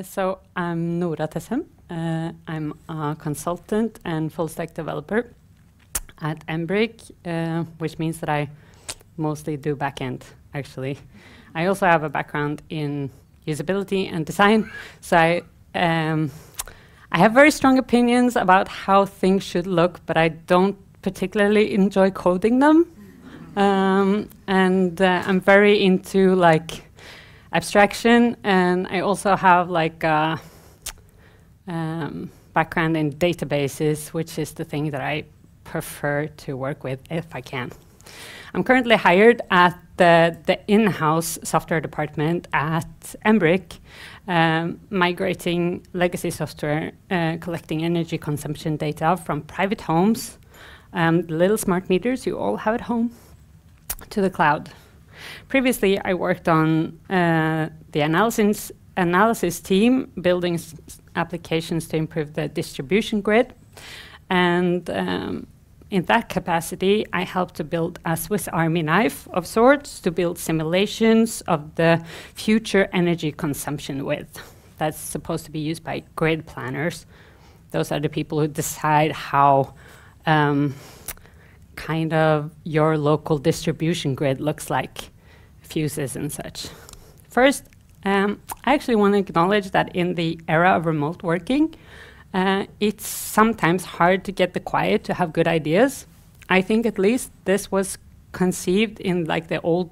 Uh, so I'm Nora Tessem. Uh, I'm a consultant and full stack developer at Embriq, uh, which means that I mostly do backend, actually. I also have a background in usability and design, so I, um, I have very strong opinions about how things should look, but I don't particularly enjoy coding them. Um, and uh, I'm very into like abstraction, and I also have like a um, background in databases, which is the thing that I prefer to work with if I can. I'm currently hired at the, the in-house software department at Embriq, um, migrating legacy software, uh, collecting energy consumption data from private homes, um, little smart meters you all have at home, to the cloud. Previously, I worked on uh, the analysis, analysis team, building applications to improve the distribution grid. And um, in that capacity, I helped to build a Swiss Army knife of sorts to build simulations of the future energy consumption width that's supposed to be used by grid planners. Those are the people who decide how um, kind of your local distribution grid looks like, fuses and such. First, um, I actually want to acknowledge that in the era of remote working, uh, it's sometimes hard to get the quiet to have good ideas. I think at least this was conceived in like the old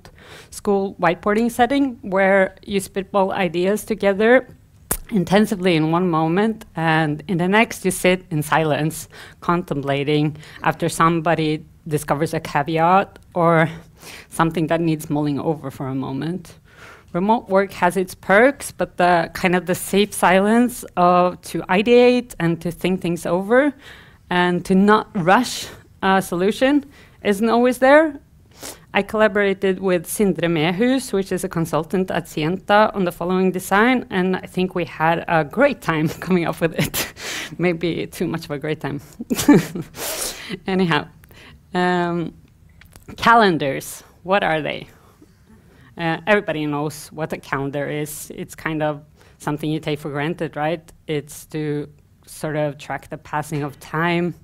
school whiteboarding setting where you spitball ideas together intensively in one moment and in the next you sit in silence contemplating after somebody discovers a caveat or something that needs mulling over for a moment remote work has its perks, but the kind of the safe silence of to ideate and to think things over and to not rush a solution isn't always there. I collaborated with Sindre Mehus, which is a consultant at Sienta, on the following design, and I think we had a great time coming up with it. Maybe too much of a great time. Anyhow, um, calendars, what are they? Uh, everybody knows what a calendar is. It's kind of something you take for granted, right? It's to sort of track the passing of time.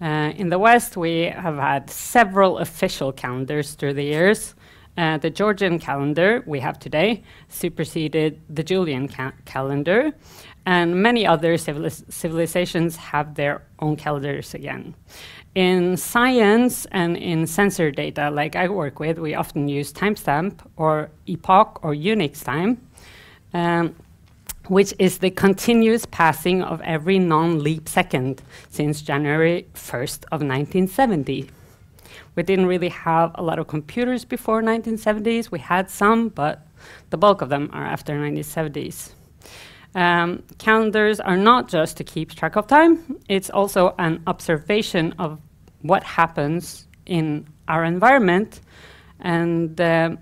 Uh, in the West, we have had several official calendars through the years. Uh, the Georgian calendar we have today superseded the Julian ca calendar, and many other civilizations have their own calendars again. In science and in sensor data, like I work with, we often use timestamp or epoch or Unix time, um, which is the continuous passing of every non-leap second since January 1st of 1970. We didn't really have a lot of computers before 1970s. We had some, but the bulk of them are after 1970s. Um, calendars are not just to keep track of time, it's also an observation of what happens in our environment. And uh,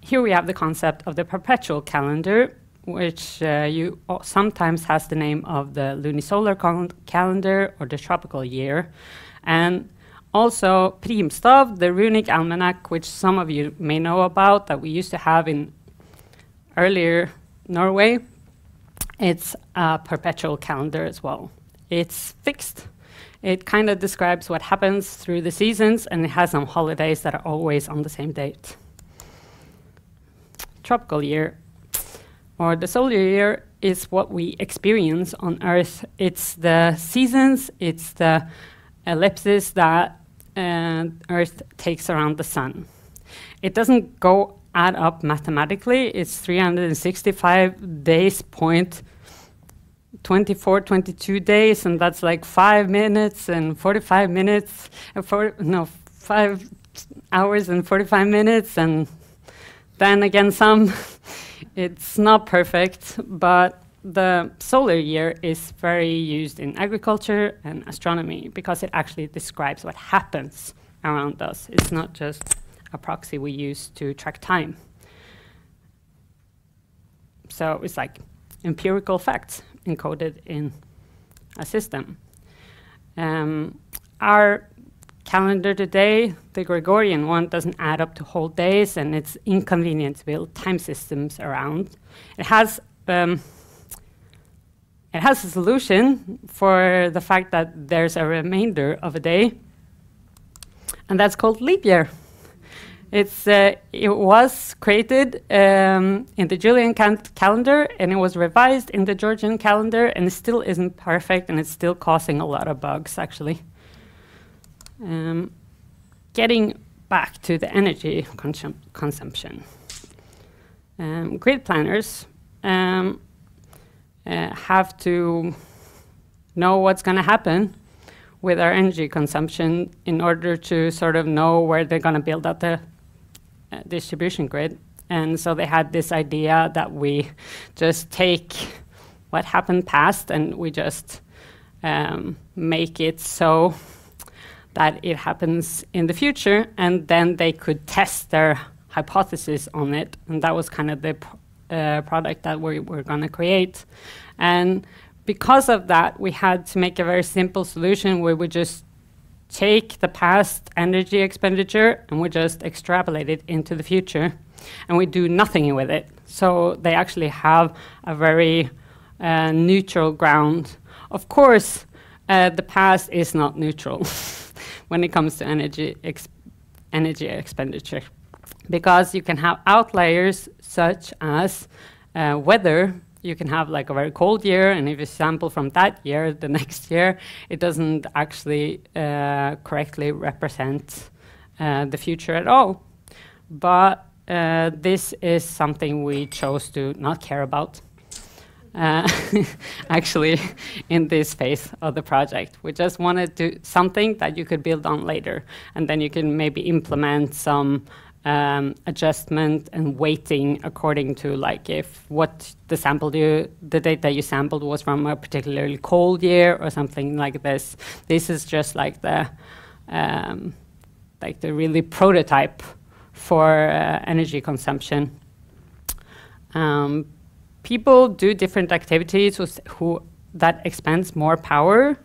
here we have the concept of the perpetual calendar, which uh, you sometimes has the name of the lunisolar calendar or the tropical year. And also Primstav, the runic almanac, which some of you may know about that we used to have in earlier Norway, it's a perpetual calendar as well. It's fixed. It kind of describes what happens through the seasons, and it has some holidays that are always on the same date. Tropical year, or the solar year, is what we experience on Earth. It's the seasons, it's the ellipses that uh, Earth takes around the sun. It doesn't go add up mathematically, it's 365 days point 24, 22 days, and that's like five minutes and 45 minutes, uh, four, no, five hours and 45 minutes, and then again some. it's not perfect, but the solar year is very used in agriculture and astronomy because it actually describes what happens around us. It's not just a proxy we use to track time. So it's like empirical facts encoded in a system. Um, our calendar today, the Gregorian one, doesn't add up to whole days, and it's inconvenient to build time systems around. It has um, it has a solution for the fact that there's a remainder of a day, and that's called leap year. It's, uh, it was created um, in the Julian calendar and it was revised in the Georgian calendar and it still isn't perfect and it's still causing a lot of bugs actually. Um, getting back to the energy consum consumption. Um, grid planners um, uh, have to know what's going to happen with our energy consumption in order to sort of know where they're going to build out the uh, distribution grid. And so they had this idea that we just take what happened past and we just um, make it so that it happens in the future, and then they could test their hypothesis on it. And that was kind of the uh, product that we were going to create. And because of that, we had to make a very simple solution where we just take the past energy expenditure and we just extrapolate it into the future. And we do nothing with it. So they actually have a very uh, neutral ground. Of course, uh, the past is not neutral. when it comes to energy, energy expenditure. Because you can have outliers such as uh, weather. You can have like a very cold year, and if you sample from that year, the next year, it doesn't actually uh, correctly represent uh, the future at all. But uh, this is something we chose to not care about uh, actually in this phase of the project. We just wanted to something that you could build on later, and then you can maybe implement some um, adjustment and weighting according to like if what the sample you the data you sampled was from a particularly cold year or something like this. This is just like the um, like the really prototype for uh, energy consumption. Um, people do different activities who that expends more power,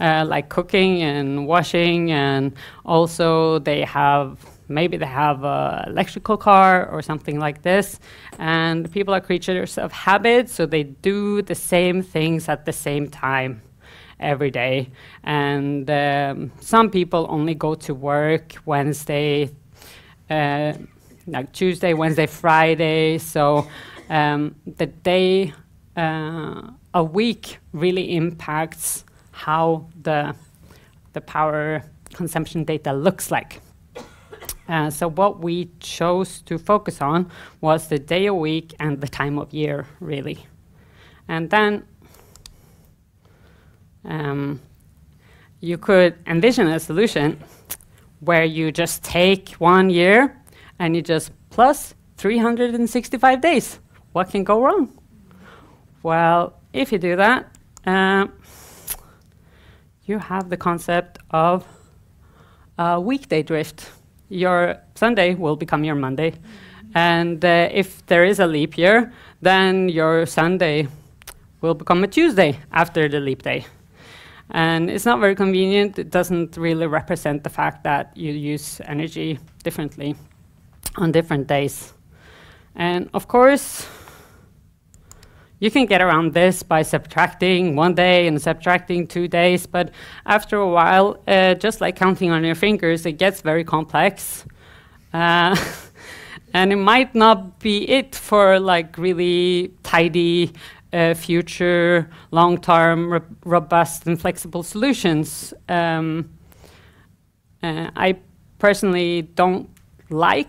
uh, like cooking and washing, and also they have maybe they have an electrical car or something like this. And people are creatures of habit, so they do the same things at the same time every day. And um, some people only go to work Wednesday, uh, like Tuesday, Wednesday, Friday. So um, the day uh, a week really impacts how the the power consumption data looks like. Uh, so what we chose to focus on was the day a week and the time of year, really. And then um, you could envision a solution where you just take one year and you just plus 365 days what can go wrong? Well, if you do that, um, you have the concept of a weekday drift. Your Sunday will become your Monday. And uh, if there is a leap year, then your Sunday will become a Tuesday after the leap day. And it's not very convenient. It doesn't really represent the fact that you use energy differently on different days. And of course, you can get around this by subtracting one day and subtracting two days, but after a while, uh, just like counting on your fingers, it gets very complex. Uh, and it might not be it for like really tidy, uh, future, long-term, robust and flexible solutions. Um, uh, I personally don't like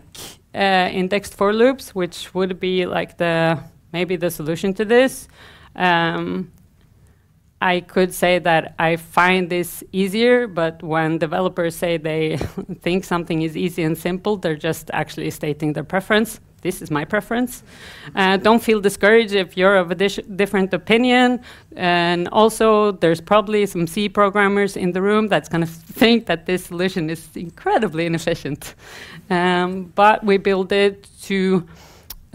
uh, indexed for loops, which would be like the maybe the solution to this. Um, I could say that I find this easier, but when developers say they think something is easy and simple, they're just actually stating their preference. This is my preference. Uh, don't feel discouraged if you're of a different opinion. And also, there's probably some C programmers in the room that's going to think that this solution is incredibly inefficient. Um, but we build it to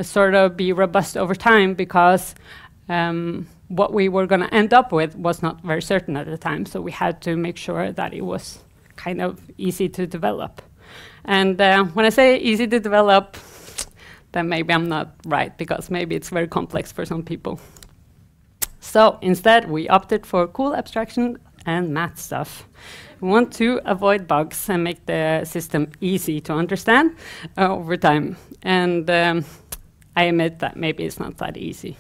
sort of be robust over time because um, what we were going to end up with was not very certain at the time. So we had to make sure that it was kind of easy to develop. And uh, when I say easy to develop, then maybe I'm not right because maybe it's very complex for some people. So instead, we opted for cool abstraction and math stuff. We want to avoid bugs and make the system easy to understand uh, over time. And um, I admit that maybe it's not that easy.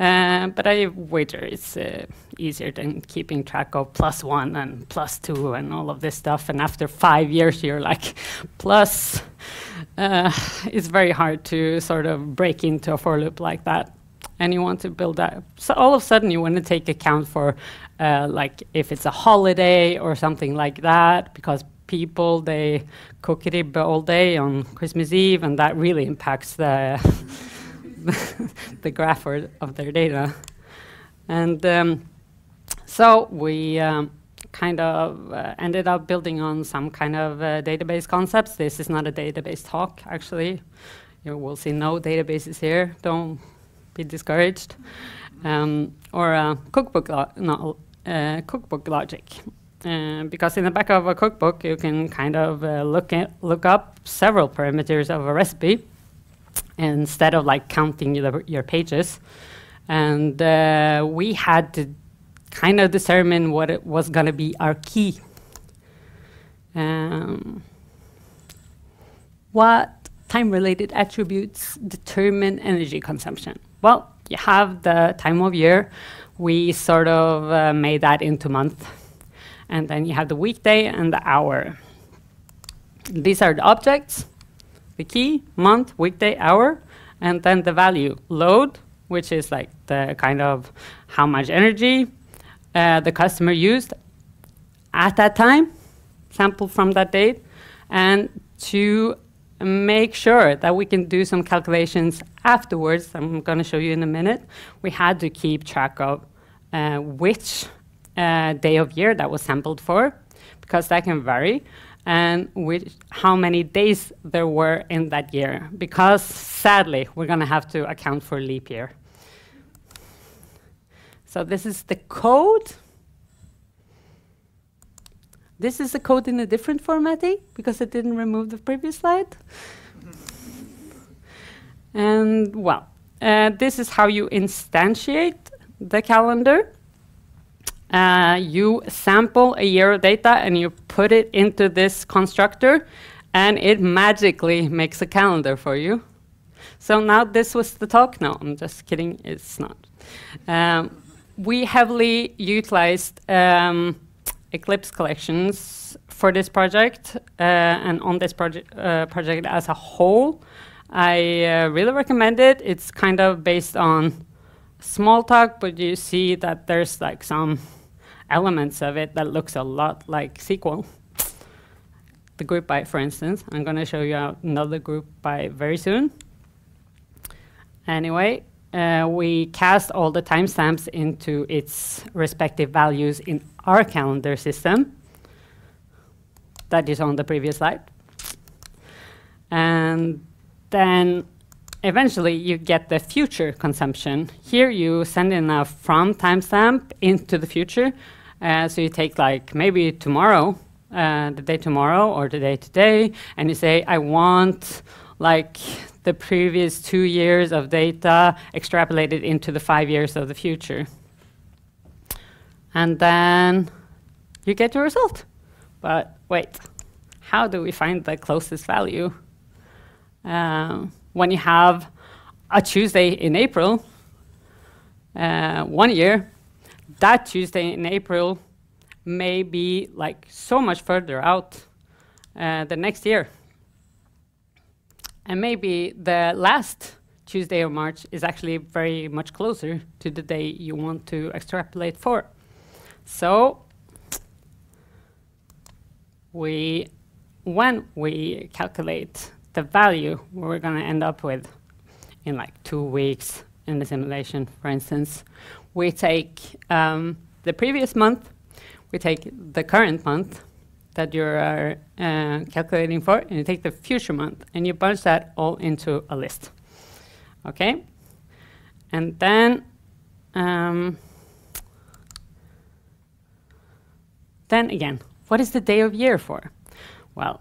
Uh, but I wager it's uh, easier than keeping track of plus one and plus two and all of this stuff. And after five years, you're like, plus. Uh, it's very hard to sort of break into a for loop like that. And you want to build that. So all of a sudden, you want to take account for, uh, like, if it's a holiday or something like that, because people they cook it all day on Christmas Eve, and that really impacts the the graph of their data. And um, so we um, kind of uh, ended up building on some kind of uh, database concepts. This is not a database talk, actually. You will see no databases here. Don't be discouraged. Um, or a cookbook, lo uh, cookbook logic. Uh, because in the back of a cookbook, you can kind of uh, look, at, look up several parameters of a recipe instead of like counting your, your pages. And uh, we had to kind of determine what it was going to be our key. Um, what time-related attributes determine energy consumption? Well, you have the time of year. We sort of uh, made that into month. And then you have the weekday and the hour. These are the objects the key, month, weekday, hour, and then the value, load, which is like the kind of how much energy uh, the customer used at that time, sample from that date, and to make sure that we can do some calculations afterwards, I'm going to show you in a minute, we had to keep track of uh, which uh, day of year that was sampled for, because that can vary and which, how many days there were in that year, because sadly, we're going to have to account for leap year. So this is the code. This is the code in a different formatting, because it didn't remove the previous slide. and, well, uh, this is how you instantiate the calendar. Uh, you sample a year of data and you put it into this constructor, and it magically makes a calendar for you. So now this was the talk. No, I'm just kidding. It's not. Um, we heavily utilized um, Eclipse collections for this project uh, and on this project uh, project as a whole. I uh, really recommend it. It's kind of based on Smalltalk, but you see that there's like some elements of it that looks a lot like SQL. The group by, for instance, I'm going to show you another group by very soon. Anyway, uh, we cast all the timestamps into its respective values in our calendar system. That is on the previous slide. And then eventually you get the future consumption. Here you send in a from timestamp into the future. Uh, so you take like maybe tomorrow, uh, the day tomorrow or the day today, and you say, I want like the previous two years of data extrapolated into the five years of the future. And then you get your result. But wait, how do we find the closest value? Um, when you have a Tuesday in April, uh, one year, that Tuesday in April may be like so much further out uh, the next year. And maybe the last Tuesday of March is actually very much closer to the day you want to extrapolate for. So we, when we calculate the value we're going to end up with in like two weeks in the simulation, for instance, we take um, the previous month, we take the current month that you're uh, uh, calculating for, and you take the future month, and you bunch that all into a list. Okay? And then, um, then again, what is the day of year for? Well,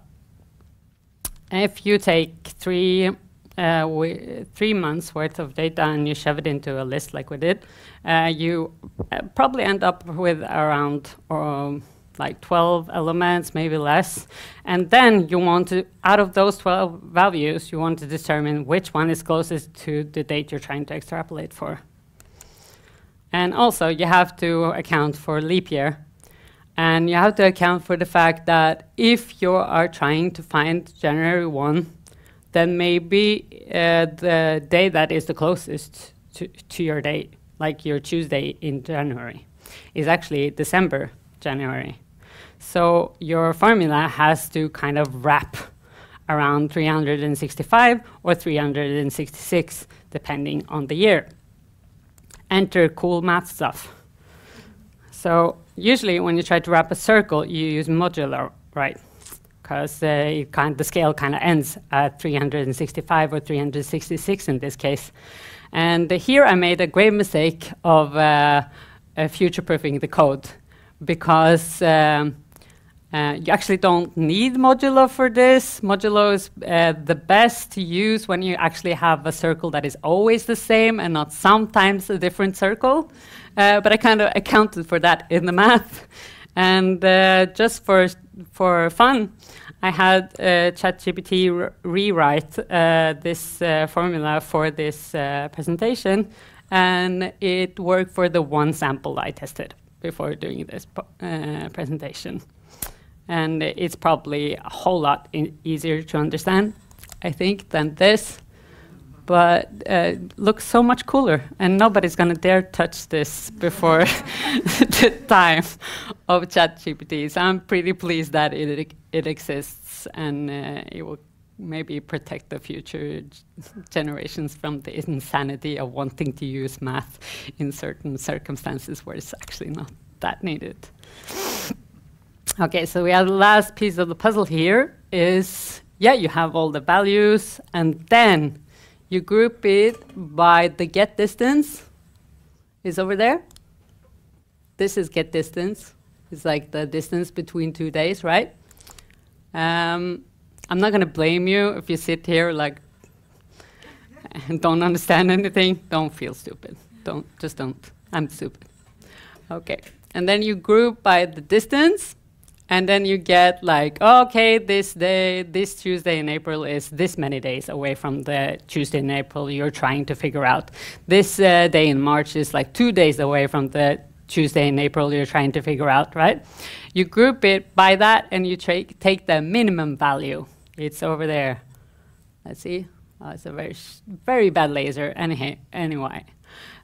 if you take three uh, three months worth of data and you shove it into a list like we did, uh, you uh, probably end up with around um, like 12 elements, maybe less. And then you want to, out of those 12 values, you want to determine which one is closest to the date you're trying to extrapolate for. And also, you have to account for leap year. And you have to account for the fact that if you are trying to find January 1, then maybe uh, the day that is the closest to, to your date, like your Tuesday in January, is actually December, January. So your formula has to kind of wrap around 365 or 366, depending on the year. Enter cool math stuff. So usually when you try to wrap a circle, you use modular, right? Because uh, the scale kind of ends at 365 or 366 in this case. And uh, here I made a grave mistake of uh, uh future-proofing the code because um, uh, you actually don't need modulo for this. Modulo is uh, the best to use when you actually have a circle that is always the same and not sometimes a different circle. But I kind of accounted for that in the math. And uh, just for, for fun, I had uh, ChatGPT re rewrite uh, this formula for this presentation, and it worked for the one sample I tested before doing this presentation and it's probably a whole lot easier to understand, I think, than this. But uh, looks so much cooler, and nobody's gonna dare touch this before the time of ChatGPT. So I'm pretty pleased that it it exists, and uh, it will maybe protect the future generations from the insanity of wanting to use math in certain circumstances where it's actually not that needed. Okay, so we have the last piece of the puzzle here is, yeah, you have all the values, and then you group it by the get distance is over there. This is get distance. It's like the distance between two days, right? Um, I'm not going to blame you if you sit here like and don't understand anything. Don't feel stupid. Don't just don't. I'm stupid. Okay, and then you group by the distance and then you get like, okay, this day, this Tuesday in April is this many days away from the Tuesday in April you're trying to figure out. This uh, day in March is like two days away from the Tuesday in April you're trying to figure out, right? You group it by that and you take the minimum value. It's over there. Let's see. Oh, it's a very, very bad laser. Anyhow, anyway,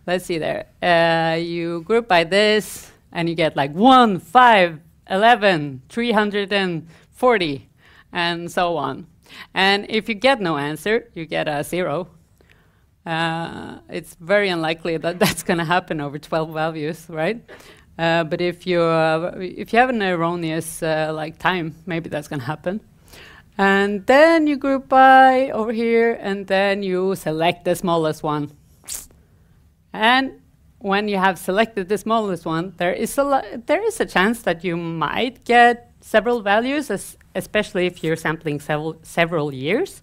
let's see there. Uh, you group by this and you get like one, five, 11, 340, and so on. And if you get no answer, you get a zero. Uh, it's very unlikely that that's going to happen over 12 values, right? Uh, but if you uh, if you have an erroneous uh, like time, maybe that's going to happen. And then you group by over here, and then you select the smallest one. And when you have selected the smallest one, there is a, there is a chance that you might get several values, especially if you're sampling several, several years.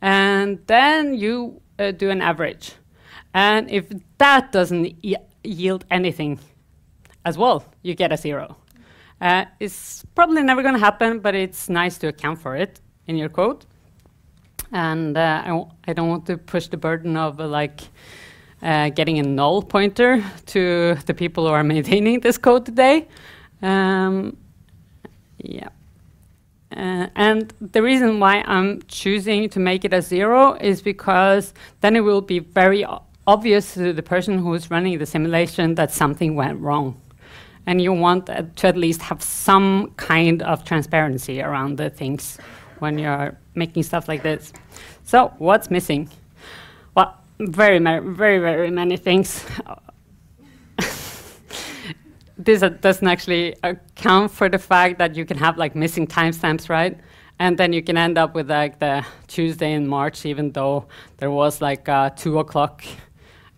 And then you uh, do an average. And if that doesn't yield anything as well, you get a zero. Uh, it's probably never going to happen, but it's nice to account for it in your code. And uh, I w I don't want to push the burden of uh, like uh, getting a null pointer to the people who are maintaining this code today. Um, yeah. Uh, and the reason why I'm choosing to make it a zero is because then it will be very obvious to the person who is running the simulation that something went wrong. And you want uh, to at least have some kind of transparency around the things when you're making stuff like this. So what's missing? Very, very, very many things. this uh, doesn't actually account for the fact that you can have like missing timestamps, right? And then you can end up with like the Tuesday in March, even though there was like a two o'clock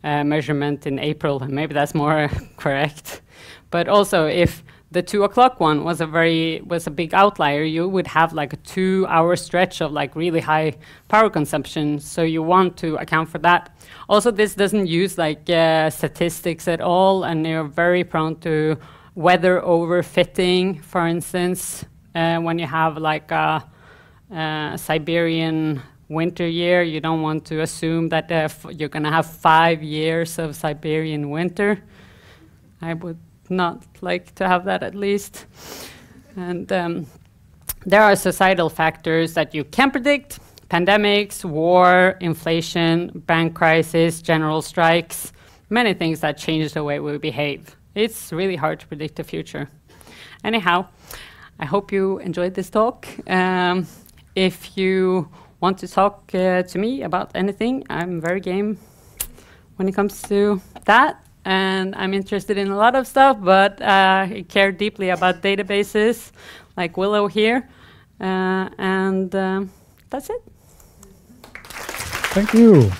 uh, measurement in April. Maybe that's more correct. But also, if the two o'clock one was a very was a big outlier. You would have like a two hour stretch of like really high power consumption. So you want to account for that. Also, this doesn't use like uh, statistics at all, and you're very prone to weather overfitting. For instance, uh, when you have like a, a Siberian winter year, you don't want to assume that uh, you're going to have five years of Siberian winter. I would not like to have that at least. And um, there are societal factors that you can predict pandemics, war, inflation, bank crisis, general strikes, many things that change the way we behave. It's really hard to predict the future. Anyhow, I hope you enjoyed this talk. Um, if you want to talk uh, to me about anything, I'm very game when it comes to that and I'm interested in a lot of stuff, but uh, I care deeply about databases like Willow here, uh, and um, that's it. Thank you.